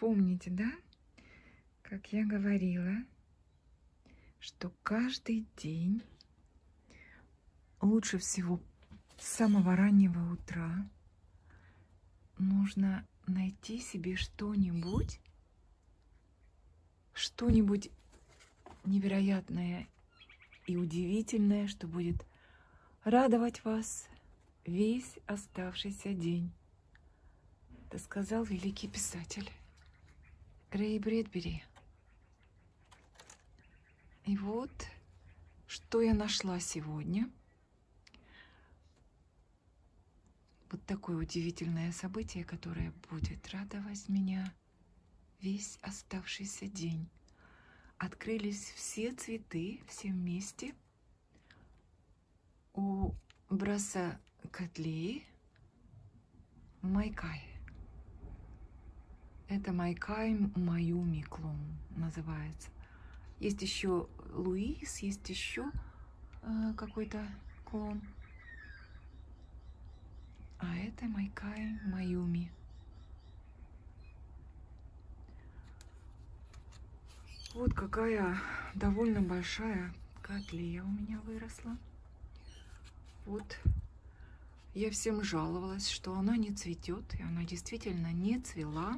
помните, да, как я говорила, что каждый день лучше всего с самого раннего утра нужно найти себе что-нибудь, что-нибудь невероятное и удивительное, что будет радовать вас весь оставшийся день. Это сказал великий писатель Рэй Брэдбери. И вот, что я нашла сегодня. Вот такое удивительное событие, которое будет радовать меня весь оставшийся день. Открылись все цветы, все вместе. У Браса Котлеи Майкай. Это Майкай Маюми клон называется. Есть еще Луис, есть еще э, какой-то клон. А это Майкай Маюми. Вот какая довольно большая котлея у меня выросла. Вот я всем жаловалась, что она не цветет, и она действительно не цвела.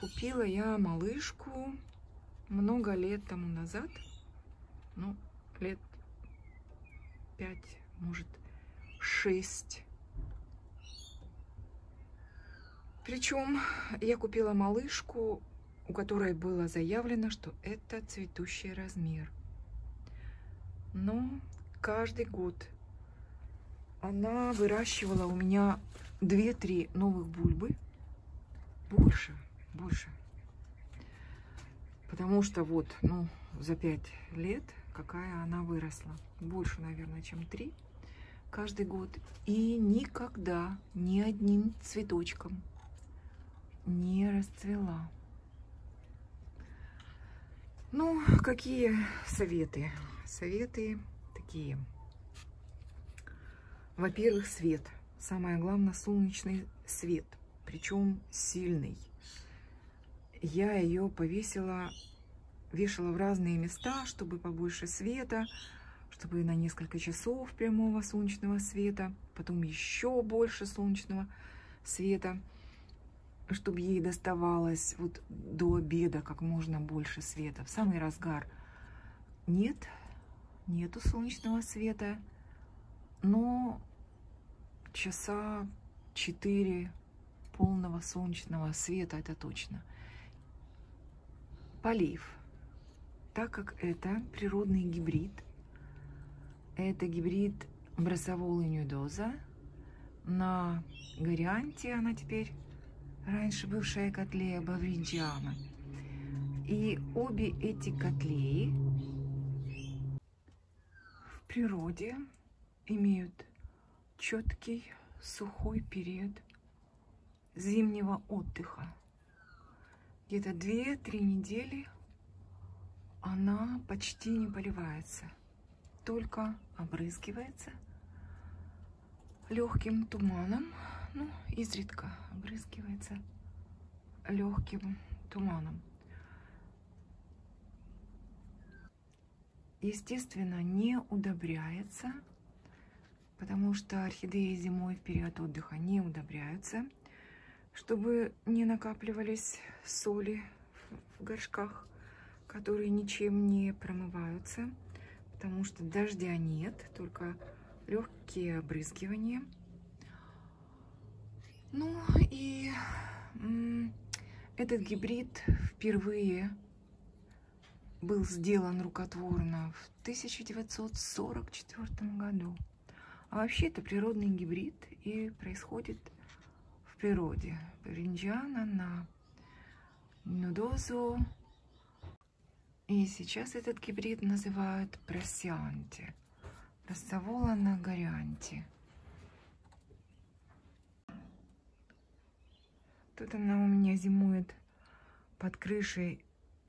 Купила я малышку много лет тому назад, ну, лет пять, может, шесть. Причем я купила малышку, у которой было заявлено, что это цветущий размер. Но каждый год она выращивала у меня 2-3 новых бульбы. Больше. Потому что вот, ну, за 5 лет какая она выросла. Больше, наверное, чем 3 каждый год. И никогда ни одним цветочком не расцвела. Ну, какие советы? Советы такие. Во-первых, свет. Самое главное, солнечный свет. Причем сильный. Я ее повесила, вешала в разные места, чтобы побольше света, чтобы на несколько часов прямого солнечного света, потом еще больше солнечного света чтобы ей доставалось вот до обеда как можно больше света, в самый разгар. Нет, нету солнечного света, но часа 4 полного солнечного света, это точно. Полив. Так как это природный гибрид, это гибрид бросоволы нюдоза, на горианте она теперь раньше бывшая котлея Бавринджиана. И обе эти котлеи в природе имеют четкий сухой период зимнего отдыха. Где-то 2-3 недели она почти не поливается, только обрызгивается легким туманом ну, изредка обрызгивается легким туманом. Естественно, не удобряется, потому что орхидеи зимой в период отдыха не удобряются, чтобы не накапливались соли в горшках, которые ничем не промываются, потому что дождя нет, только легкие обрызгивания – ну и этот гибрид впервые был сделан рукотворно в 1944 году. А вообще это природный гибрид и происходит в природе. Паринджана на нудозу. И сейчас этот гибрид называют просианти. Рассавола на горианти. Тут она у меня зимует под крышей.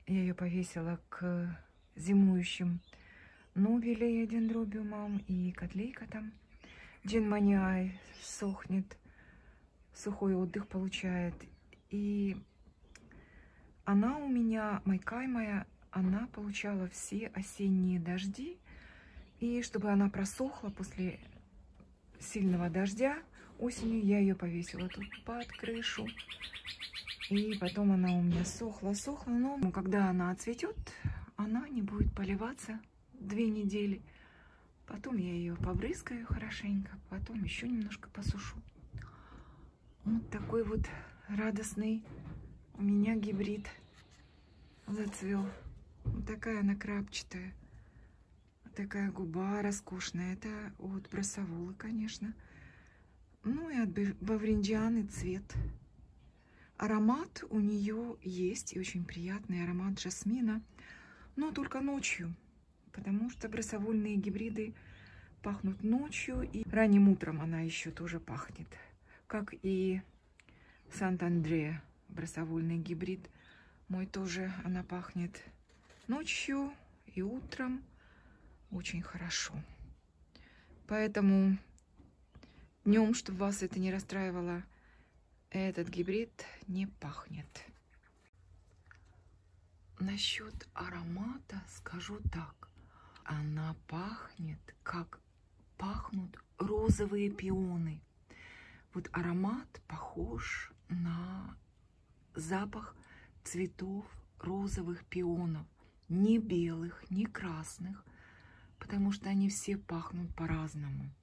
Я ее повесила к зимующим нобелей дендробиумам и котлейка там. Джинманиай сохнет, сухой отдых получает. И она у меня, майкай моя, она получала все осенние дожди. И чтобы она просохла после сильного дождя осенью, я ее повесила тут под крышу. И потом она у меня сохла, сохла. Но когда она отцветет, она не будет поливаться две недели. Потом я ее побрызгаю хорошенько, потом еще немножко посушу. Вот такой вот радостный у меня гибрид зацвел. Вот такая она крапчатая. Такая губа роскошная. Это от бросоволы, конечно. Ну и от бавриндианы цвет. Аромат у нее есть, и очень приятный аромат жасмина, но только ночью, потому что бросовольные гибриды пахнут ночью, и ранним утром она еще тоже пахнет, как и Сант-Андре, бросовольный гибрид. Мой тоже она пахнет ночью и утром очень хорошо. Поэтому днем, чтобы вас это не расстраивало, этот гибрид не пахнет. Насчет аромата скажу так. Она пахнет, как пахнут розовые пионы. Вот аромат похож на запах цветов розовых пионов. Не белых, не красных, потому что они все пахнут по-разному.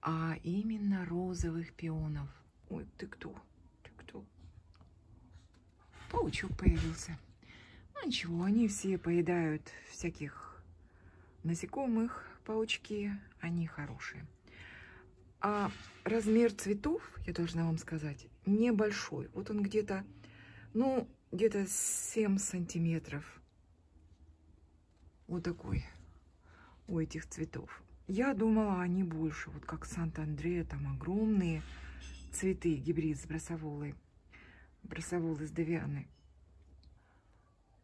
А именно розовых пионов. Ой, ты кто? Ты кто? Паучок появился. Ну ничего, они все поедают всяких насекомых, паучки, они хорошие. А размер цветов, я должна вам сказать, небольшой. Вот он где-то, ну, где-то 7 сантиметров. Вот такой у этих цветов. Я думала, они больше, вот как Санта-Андрея, там огромные цветы, гибрид с бросоволой, бросоволы с Девианы.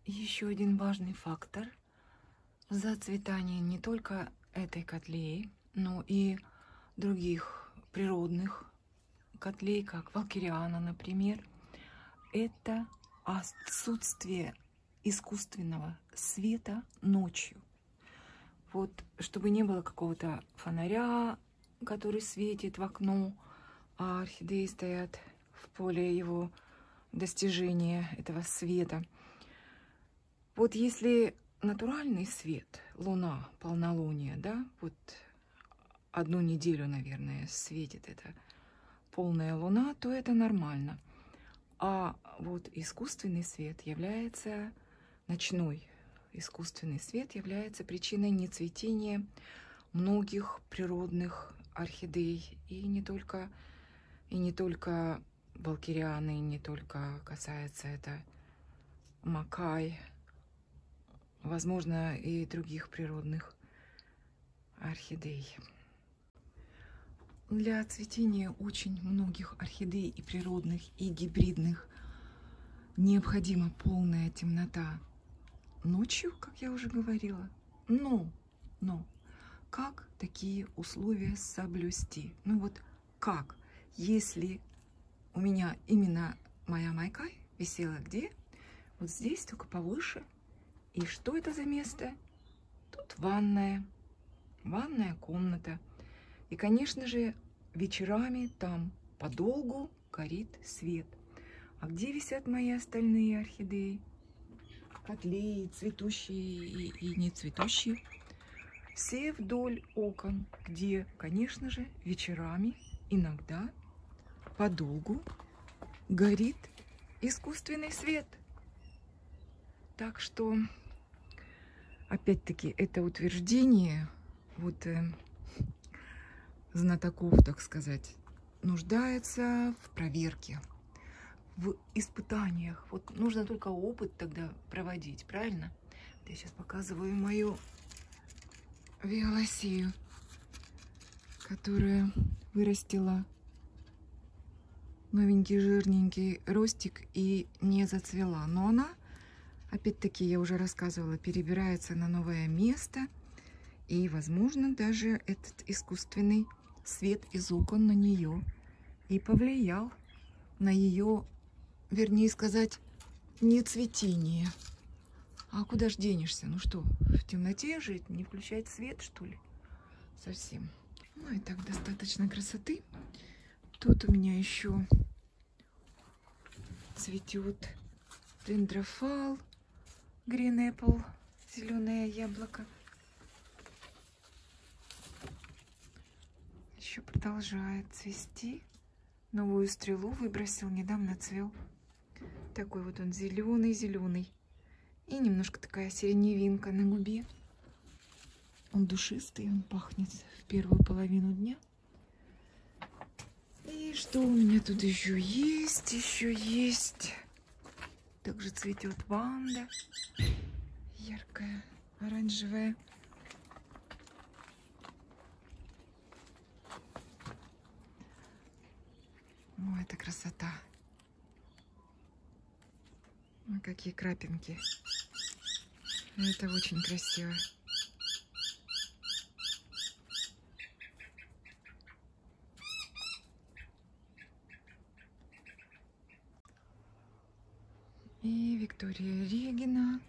Еще один важный фактор в зацветании не только этой котлеи, но и других природных котлей, как валкириана, например, это отсутствие искусственного света ночью. Вот, чтобы не было какого-то фонаря, который светит в окно, а орхидеи стоят в поле его достижения этого света. Вот если натуральный свет, луна, полнолуние, да, вот одну неделю, наверное, светит эта полная луна, то это нормально. А вот искусственный свет является ночной искусственный свет является причиной нецветения многих природных орхидей и не только и не только балкирианы, не только касается это макай, возможно, и других природных орхидей. Для цветения очень многих орхидей и природных, и гибридных необходима полная темнота ночью, как я уже говорила. Но, но, как такие условия соблюсти? Ну вот как, если у меня именно моя майкай висела где? Вот здесь, только повыше. И что это за место? Тут ванная, ванная комната. И, конечно же, вечерами там подолгу горит свет. А где висят мои остальные орхидеи? котлеи, цветущие и, и не цветущие. Все вдоль окон, где, конечно же, вечерами иногда подолгу горит искусственный свет. Так что, опять-таки, это утверждение вот э, знатоков, так сказать, нуждается в проверке в испытаниях. Вот нужно только опыт тогда проводить, правильно? Я сейчас показываю мою виолосию, которая вырастила новенький жирненький ростик и не зацвела. Но она, опять-таки, я уже рассказывала, перебирается на новое место. И, возможно, даже этот искусственный свет из окон на нее и повлиял на ее вернее сказать, не цветение. А куда ж денешься? Ну что, в темноте жить? Не включать свет, что ли? Совсем. Ну и так, достаточно красоты. Тут у меня еще цветет дендрофал, green apple, зеленое яблоко. Еще продолжает цвести. Новую стрелу выбросил, недавно цвел. Такой вот он зеленый-зеленый. И немножко такая сиреневинка на губе. Он душистый, он пахнет в первую половину дня. И что у меня тут еще есть? Еще есть. Также цветет ванда. Яркая, оранжевая. О, это красота. Ой, какие крапинки. Это очень красиво. И Виктория Регина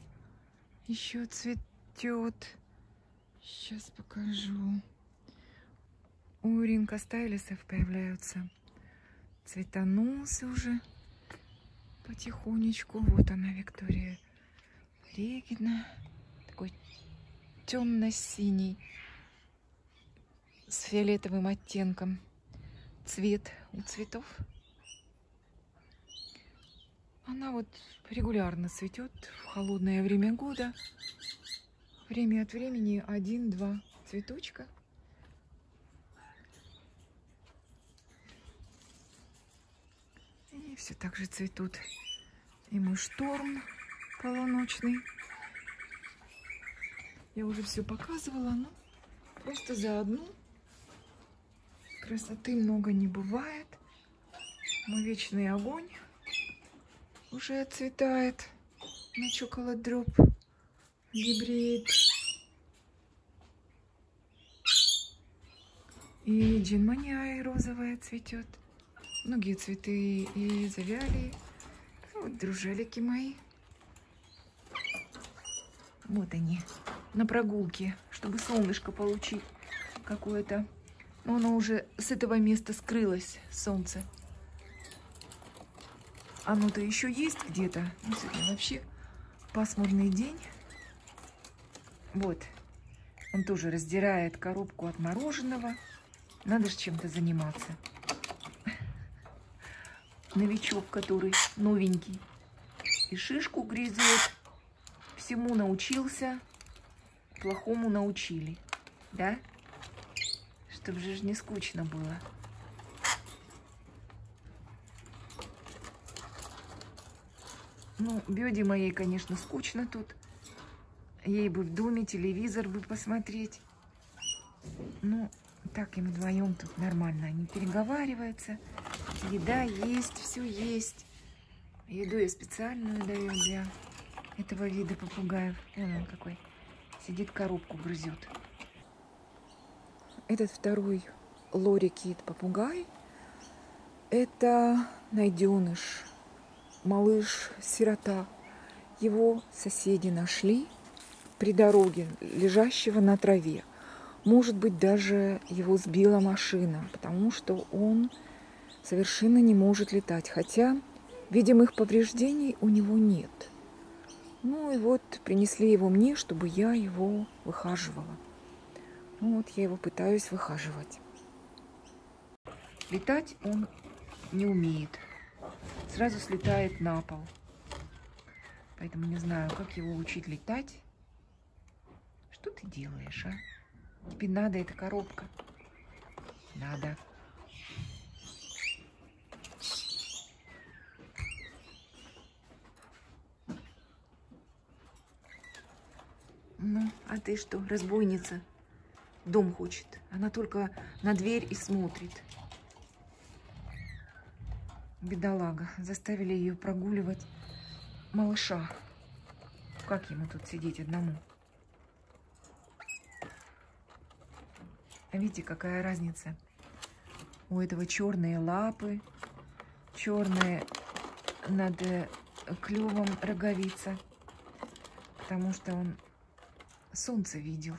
еще цветет. Сейчас покажу. У Ринка Стайлисов появляются цветоносы уже потихонечку. Вот она, Виктория Регина. Такой темно-синий с фиолетовым оттенком цвет у цветов. Она вот регулярно цветет в холодное время года. Время от времени один-два цветочка. Все так же цветут. И мой шторм полуночный. Я уже все показывала, но просто за одну. Красоты много не бывает. Мой вечный огонь уже отцветает на чоколад дроп гибрид. И джинмания розовая цветет. Многие цветы и завяли. Вот дружелики мои. Вот они, на прогулке, чтобы солнышко получить какое-то. Но оно уже с этого места скрылось, солнце. Оно-то еще есть где-то. Ну, сегодня вообще пасмурный день. Вот. Он тоже раздирает коробку от мороженого. Надо же чем-то заниматься. Новичок, который новенький. И шишку грызет. Всему научился. Плохому научили. Да? Чтобы же не скучно было. Ну, Беде моей, конечно, скучно тут. Ей бы в доме телевизор бы посмотреть. Ну, так им вдвоем тут нормально. Они переговариваются. Еда есть, все есть. Еду я специальную даю для этого вида попугаев. Вон он какой. Сидит, коробку грызет. Этот второй лорикит попугай. Это найденыш малыш-сирота. Его соседи нашли при дороге, лежащего на траве. Может быть, даже его сбила машина, потому что он совершенно не может летать, хотя видимых повреждений у него нет. Ну и вот принесли его мне, чтобы я его выхаживала. Ну вот я его пытаюсь выхаживать. Летать он не умеет сразу слетает на пол. Поэтому не знаю, как его учить летать. Что ты делаешь, а? Тебе надо эта коробка? Надо. Ну, а ты что, разбойница? Дом хочет. Она только на дверь и смотрит. Бедолага. Заставили ее прогуливать малыша. Как ему тут сидеть одному? Видите, какая разница? У этого черные лапы, черные над клювом роговица, потому что он солнце видел.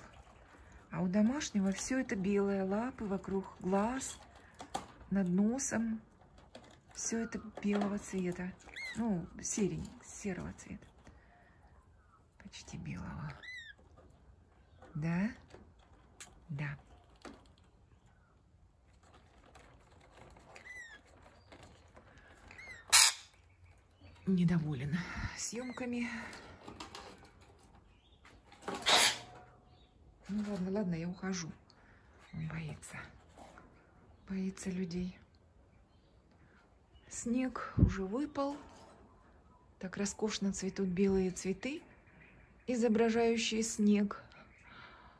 А у домашнего все это белое, лапы вокруг глаз, над носом. Все это белого цвета. Ну, серень, серого цвета. Почти белого. Да? Да. Недоволен съемками. Ну ладно, ладно, я ухожу. Он боится. Боится людей. Снег уже выпал. Так роскошно цветут белые цветы, изображающие снег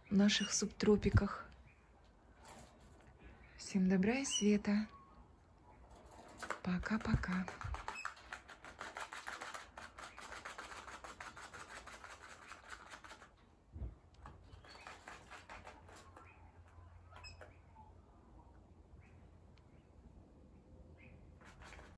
в наших субтропиках. Всем добра и света. Пока-пока.